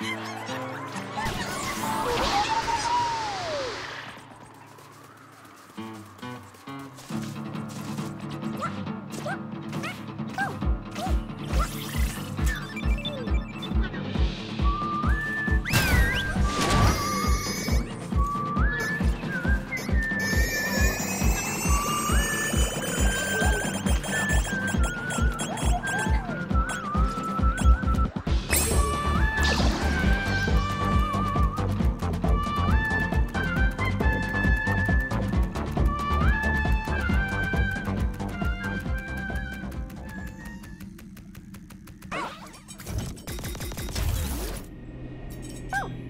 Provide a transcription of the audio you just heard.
Música Oh!